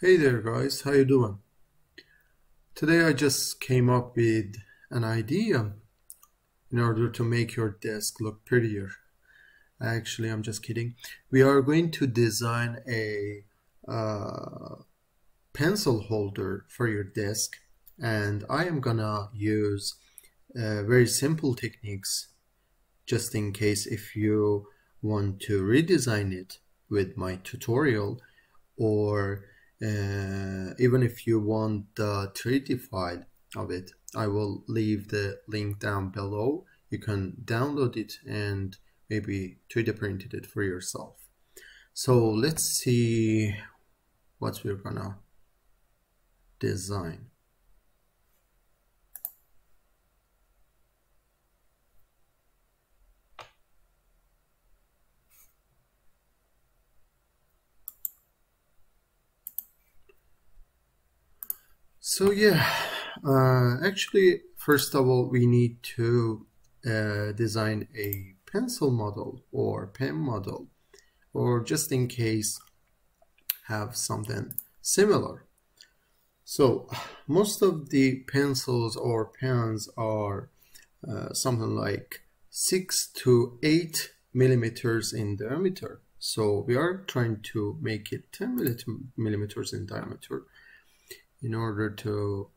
Hey there guys, how you doing? Today I just came up with an idea in order to make your desk look prettier. Actually, I'm just kidding. We are going to design a uh, pencil holder for your desk and I am gonna use uh, very simple techniques just in case if you want to redesign it with my tutorial or uh, even if you want the 3D file of it I will leave the link down below. You can download it and maybe 3D printed it for yourself. So let's see what we're gonna design So yeah, uh, actually, first of all, we need to uh, design a pencil model or pen model, or just in case have something similar. So most of the pencils or pens are uh, something like six to eight millimeters in diameter. So we are trying to make it 10 millimeters in diameter in order to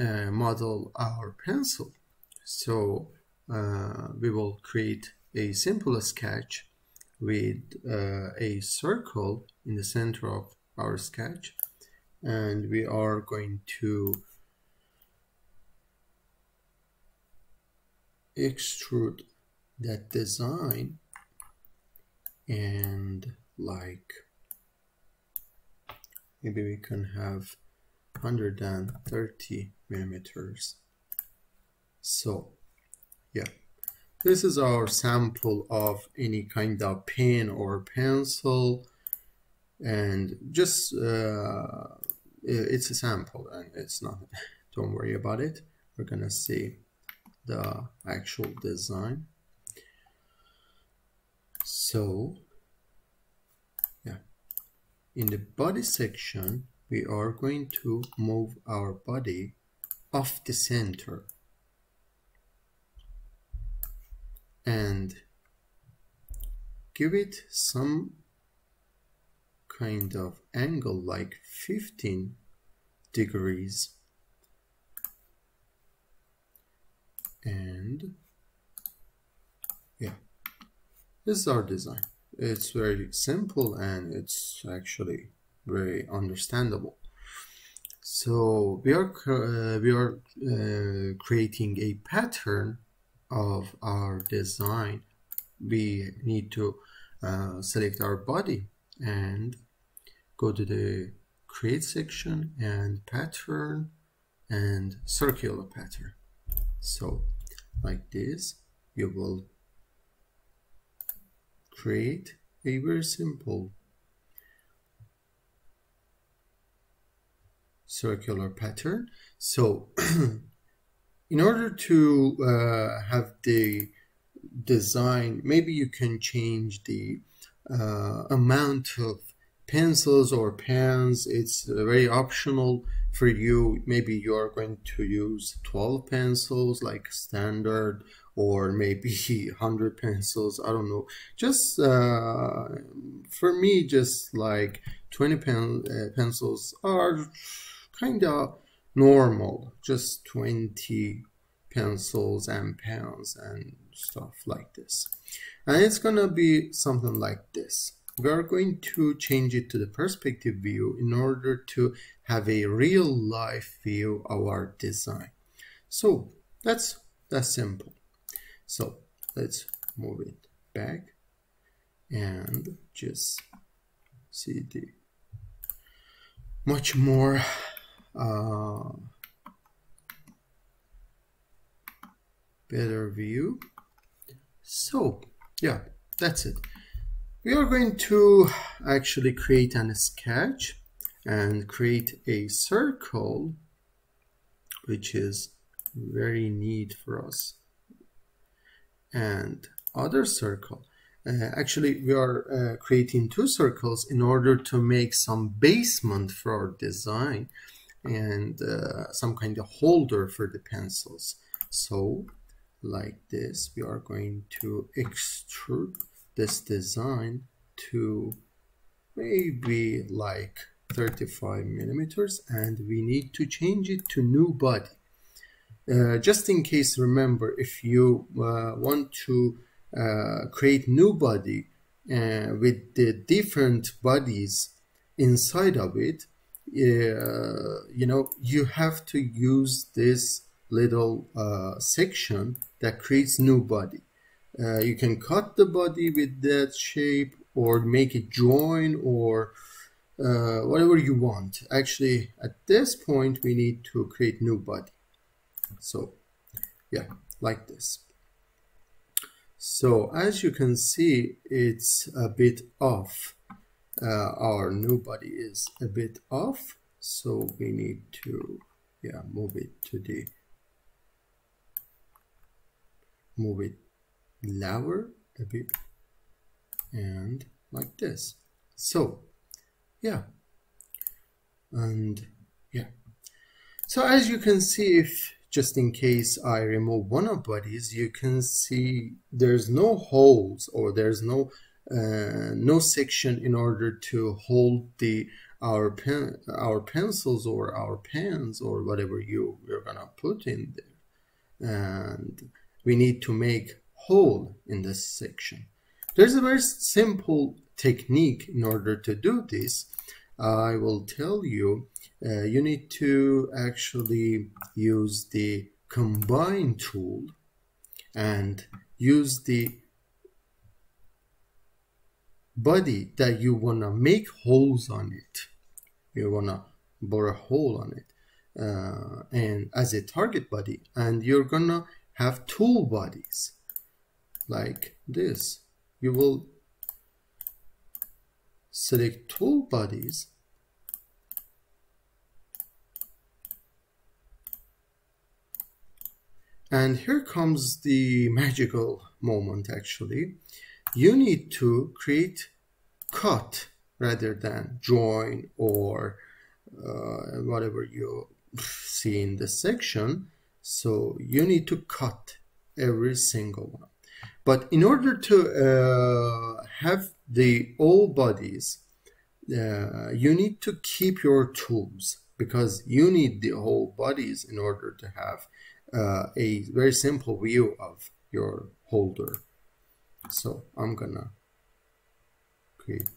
uh, model our pencil. So uh, we will create a simple sketch with uh, a circle in the center of our sketch and we are going to extrude that design and like maybe we can have 130 millimeters. So, yeah, this is our sample of any kind of pen or pencil. And just uh, it's a sample and it's not don't worry about it. We're gonna see the actual design. So yeah. In the body section we are going to move our body off the center. And give it some kind of angle like 15 degrees. And yeah this is our design. It's very simple and it's actually very understandable. So we are uh, we are uh, creating a pattern of our design. We need to uh, select our body and go to the create section and pattern and circular pattern. So like this, you will create a very simple circular pattern. So in order to uh, have the design, maybe you can change the uh, amount of pencils or pens. It's very optional for you. Maybe you are going to use 12 pencils like standard or maybe 100 pencils. I don't know. Just uh, for me, just like 20 pen, uh, pencils are kind of normal, just 20 pencils and pens and stuff like this. And it's gonna be something like this. We are going to change it to the perspective view in order to have a real life view of our design. So that's that's simple. So let's move it back and just see the much more uh, better view. So yeah, that's it. We are going to actually create a sketch and create a circle, which is very neat for us. And other circle. uh, actually we are uh, creating two circles in order to make some basement for our design and uh, some kind of holder for the pencils. So like this we are going to extrude this design to maybe like 35 millimeters and we need to change it to new body. Uh, just in case remember if you uh, want to uh, create new body uh, with the different bodies inside of it uh, you know you have to use this little uh, section that creates new body. Uh, you can cut the body with that shape or make it join or uh, whatever you want. Actually at this point we need to create new body. So yeah like this. So as you can see, it's a bit off. Uh, our new body is a bit off. So we need to, yeah, move it to the, move it lower a bit and like this. So yeah, and yeah. So as you can see, if just in case I remove one of bodies, you can see there's no holes or there's no uh, no section in order to hold the our pen our pencils or our pens or whatever you we're gonna put in there. And we need to make hole in this section. There's a very simple technique in order to do this. I will tell you uh, you need to actually use the combine tool and use the body that you want to make holes on it you want to bore a hole on it uh, and as a target body and you're gonna have tool bodies like this you will select tool bodies And here comes the magical moment actually. You need to create cut rather than join or uh, whatever you see in the section. So you need to cut every single one. But in order to uh, have the all bodies, uh, you need to keep your tools because you need the whole bodies in order to have uh, a very simple view of your holder. So I'm gonna create,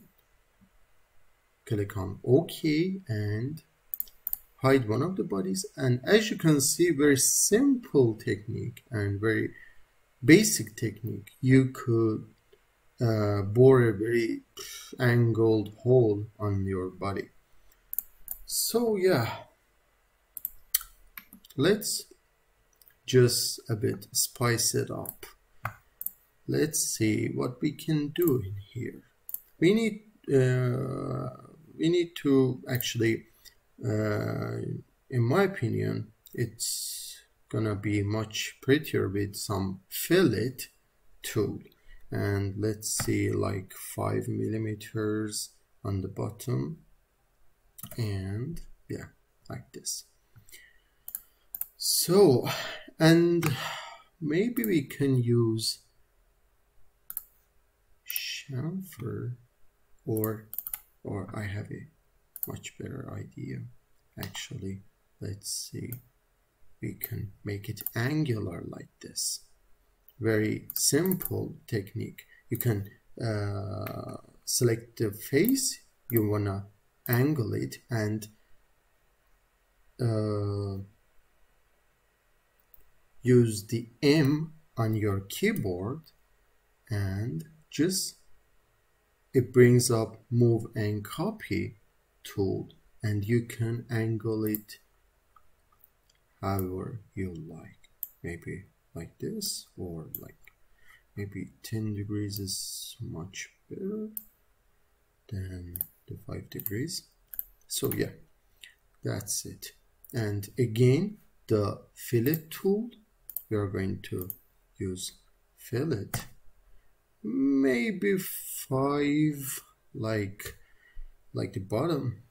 click on OK and hide one of the bodies. And as you can see, very simple technique and very basic technique. You could uh, bore a very angled hole on your body. So yeah, let's just a bit spice it up let's see what we can do in here. We need uh, we need to actually uh, in my opinion it's gonna be much prettier with some fillet tool. And let's see like five millimeters on the bottom. And yeah like this. So and maybe we can use chamfer or or I have a much better idea. Actually let's see. We can make it angular like this. Very simple technique. You can uh, select the face you wanna angle it and uh, use the M on your keyboard and just it brings up move and copy tool and you can angle it however you like. Maybe like this or like maybe 10 degrees is much better than the 5 degrees. So yeah that's it. And again the fillet tool we are going to use fillet maybe five like like the bottom